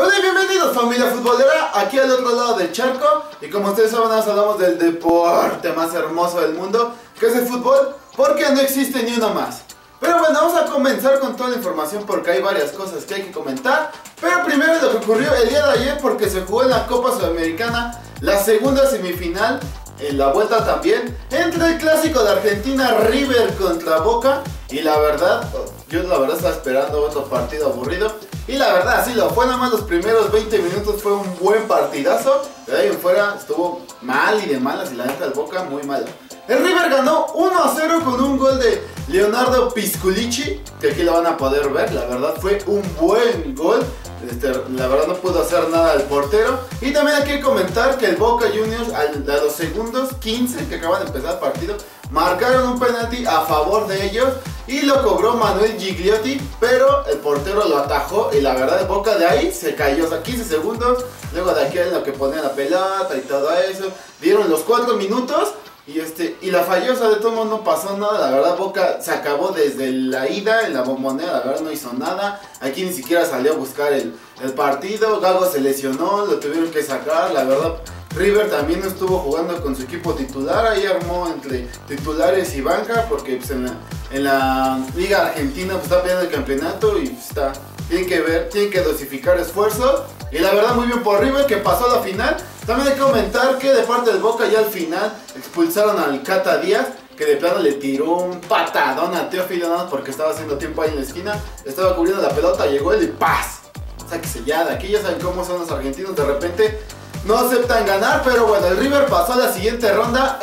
Hola y bienvenidos familia futbolera, aquí al otro lado del charco y como ustedes saben nos hablamos del deporte más hermoso del mundo que es el fútbol porque no existe ni uno más. Pero bueno, vamos a comenzar con toda la información porque hay varias cosas que hay que comentar. Pero primero lo que ocurrió el día de ayer porque se jugó en la Copa Sudamericana la segunda semifinal, en la vuelta también, entre el clásico de Argentina River contra Boca. Y la verdad, yo la verdad estaba esperando otro partido aburrido. Y la verdad, sí lo fue, nada más los primeros 20 minutos fue un buen partidazo. De ahí en fuera estuvo mal y de malas y la neta del Boca muy malo. El River ganó 1 a 0 con un gol de Leonardo Pisculici, que aquí lo van a poder ver, la verdad fue un buen gol. Este, la verdad no pudo hacer nada el portero. Y también hay que comentar que el Boca Juniors a los segundos 15 que acaban de empezar el partido, marcaron un penalti a favor de ellos y lo cobró Manuel Gigliotti, pero el portero lo atajó y la verdad el Boca de ahí se cayó, o sea, 15 segundos, luego de aquí en lo que ponía la pelota y todo eso, dieron los 4 minutos y este y la fallosa de todo mundo no pasó nada, la verdad Boca se acabó desde la ida en la bombonera, la verdad no hizo nada. Aquí ni siquiera salió a buscar el, el partido, Gago se lesionó, lo tuvieron que sacar, la verdad River también estuvo jugando con su equipo titular, ahí armó entre titulares y banca porque pues, en, la, en, la, Liga Argentina pues, está peleando el campeonato y pues, está, tienen que ver, tienen que dosificar esfuerzos. Y la verdad muy bien por River que pasó a la final. También hay que comentar que de parte del Boca ya al final expulsaron al Cata Díaz que de plano le tiró un patadón a Teófilo nada porque estaba haciendo tiempo ahí en la esquina. Estaba cubriendo la pelota, llegó él y ¡paz! Sáquese ya de aquí, ya saben cómo son los argentinos. De repente no aceptan ganar, pero bueno, el River pasó a la siguiente ronda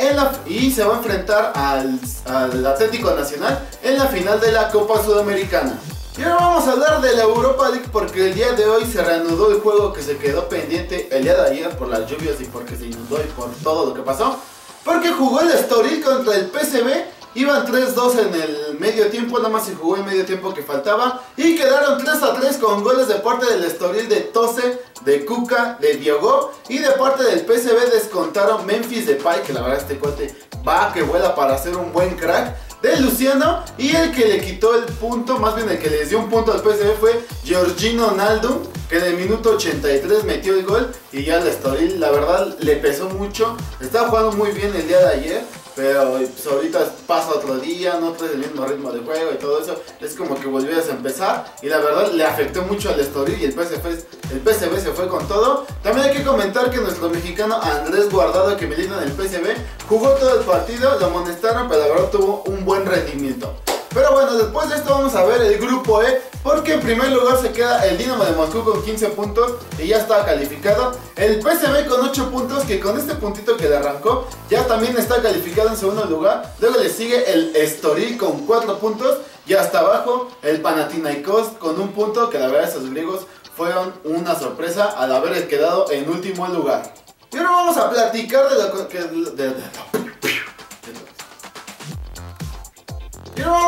y se va a enfrentar al Atlético Nacional en la final de la Copa Sudamericana. Y ahora vamos a hablar de la Europa League porque el día de hoy se reanudó el juego que se quedó pendiente el día de ayer por las lluvias y porque se inundó y por todo lo que pasó. Porque jugó el Estoril contra el PSV, iban 3-2 en el medio tiempo, nada más se jugó el medio tiempo que faltaba. Y quedaron 3-3 con goles de parte del Estoril de Tose, de Cuca, de Diogo. Y de parte del PSV descontaron Memphis Depay, que la verdad este cuate va que vuela para hacer un buen crack de Luciano y el que le quitó el punto, más bien el que les dio un punto al PSV fue Georgino Naldo, que en el minuto 83 metió el gol y ya el Estoril, la verdad, le pesó mucho. Estaba jugando muy bien el día de ayer, pero pues, ahorita pasa otro día, no trae el mismo ritmo de juego y todo eso. Es como que volvías a empezar y la verdad le afectó mucho al Estoril y el PSV se fue con todo. También hay que comentar que nuestro mexicano Andrés Guardado, que milita en el PSV, jugó todo el partido, lo amonestaron, pero la verdad tuvo un buen rendimiento. Pero bueno, después de esto vamos a ver el grupo E, porque en primer lugar se queda el Dinamo de Moscú con 15 puntos y ya está calificado. El PSV con 8 puntos, que con este puntito que le arrancó, ya también está calificado en segundo lugar. Luego le sigue el Estoril con 4 puntos y hasta abajo el Panathinaikos con un punto, que la verdad esos griegos fueron una sorpresa al haber quedado en último lugar. Y ahora vamos a platicar de lo. De,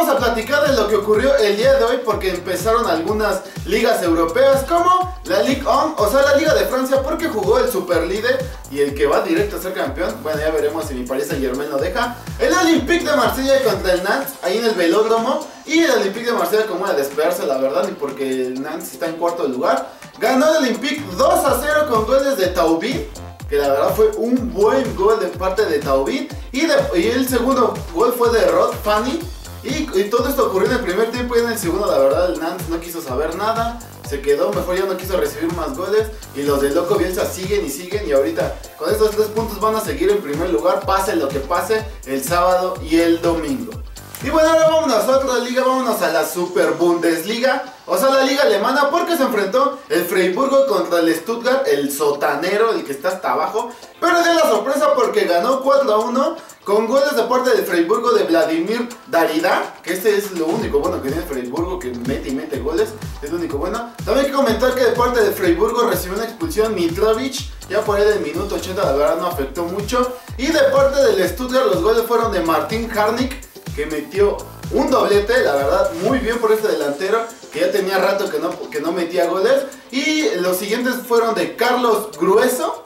vamos a platicar de lo que ocurrió el día de hoy porque empezaron algunas ligas europeas como la Ligue 1, o sea la Liga de Francia porque jugó el super líder y el que va directo a ser campeón, bueno ya veremos si mi Paris Saint Germain lo deja. El Olympique de Marsella contra el Nantes ahí en el velódromo y el Olympique de Marsella como a despegarse la verdad ni porque el Nantes está en cuarto lugar. Ganó el Olympique 2 a 0 con goles de Taubín que la verdad fue un buen gol de parte de Taubín y, y el segundo gol fue de Rod Fanny y, todo esto ocurrió en el primer tiempo y en el segundo, la verdad, el Nantes no quiso saber nada. Se quedó, mejor ya no quiso recibir más goles. Y los de Loco Bielsa siguen y siguen. Y ahorita, con estos tres puntos, van a seguir en primer lugar, pase lo que pase, el sábado y el domingo. Y bueno, ahora vámonos a otra liga, vámonos a la Super Bundesliga, o sea, la liga alemana, porque se enfrentó el Freiburgo contra el Stuttgart, el sotanero, el que está hasta abajo. Pero de la sorpresa porque ganó 4 a 1 con goles de parte del Freiburgo de Vladimir Darida, que este es lo único bueno que tiene Freiburgo, que mete y mete goles, es lo único bueno. También hay que comentar que de parte del Freiburgo recibió una expulsión Mitrovic, ya por ahí del minuto 80, la verdad no afectó mucho. Y de parte del Stuttgart los goles fueron de Martin Harnik, que metió un doblete, la verdad, muy bien por este delantero, que ya tenía rato que no, que no metía goles. Y los siguientes fueron de Carlos Grueso,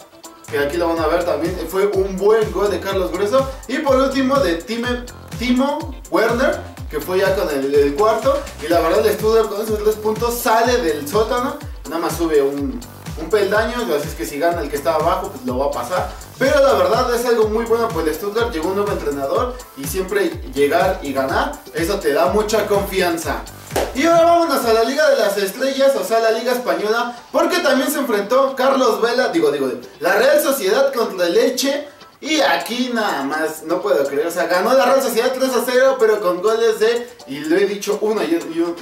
que aquí lo van a ver también, fue un buen gol de Carlos Grueso. Y por último de Timo Werner, que fue ya con el, cuarto. Y la verdad el estudio con esos tres puntos sale del sótano nada más sube un, un peldaño, así es que si gana el que está abajo, pues lo va a pasar. Pero la verdad es algo muy bueno, pues el Stuttgart llegó un nuevo entrenador y siempre llegar y ganar, eso te da mucha confianza. Y ahora vámonos a la Liga de las Estrellas, o sea, la Liga Española, porque también se enfrentó Carlos Vela, digo, digo, la Real Sociedad contra el Leche. Y aquí nada más, no puedo creer, o sea, ganó la Real Sociedad 3 a 0, pero con goles de, y lo he dicho una y,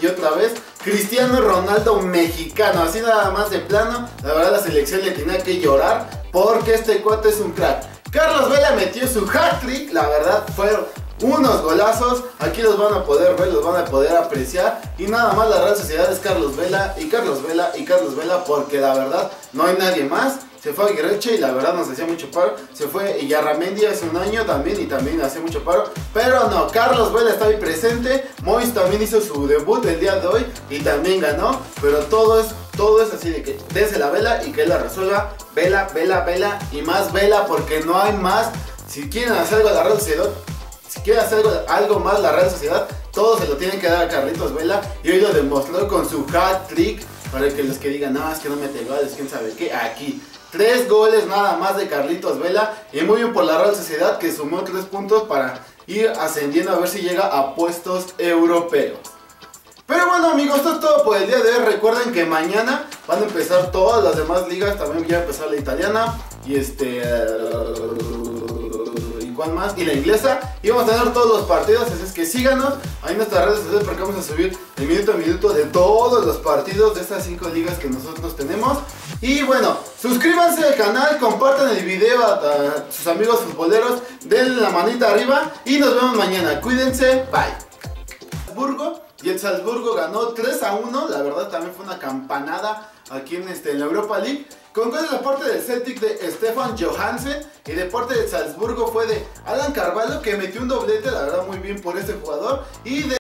otra vez, Cristiano Ronaldo mexicano, así nada más de plano, la verdad la selección le tenía que llorar, porque este cuate es un crack. Carlos Vela metió su hat-trick, la verdad fueron unos golazos, aquí los van a poder ver, los van a poder apreciar y nada más la Real Sociedad es Carlos Vela y Carlos Vela y Carlos Vela porque la verdad no hay nadie más. Se fue a Guerreche y la verdad nos hacía mucho paro. Se fue Yarramendi hace un año también y también hacía mucho paro. Pero no, Carlos Vela está ahí presente. Mois también hizo su debut el día de hoy y también ganó. Pero todo es, todo es así de que dense la vela y que él la resuelva. Vela, vela, vela y más vela porque no hay más. Si quieren hacer algo a la Sociedad, si quieren hacer algo, más la Real Sociedad, todo se lo tienen que dar a Carlitos Vela. Y hoy lo demostró con su hat trick. Para que los que digan, no, es que no mete goles, quién sabe qué. Aquí, tres goles nada más de Carlitos Vela. Y muy bien por la Real Sociedad que sumó tres puntos para ir ascendiendo a ver si llega a puestos europeos. Pero bueno amigos, esto es todo por el día de hoy. Recuerden que mañana van a empezar todas las demás ligas. También ya a empezar la italiana. Y este más y la inglesa y vamos a tener todos los partidos así es que síganos. Ahí en nuestras redes sociales porque vamos a subir el minuto a minuto de todos los partidos de estas cinco ligas que nosotros tenemos. Y bueno suscríbanse al canal compartan el video a, sus amigos futboleros denle la manita arriba y nos vemos mañana. Cuídense bye. Salzburgo y el Salzburgo ganó 3 a 1 la verdad también fue una campanada aquí en, este, en la Europa League. Con goles de parte del Celtic de Stefan Johansen. Y de del Salzburgo fue de Alan Carvalho que metió un doblete, la verdad muy bien por este jugador. Y de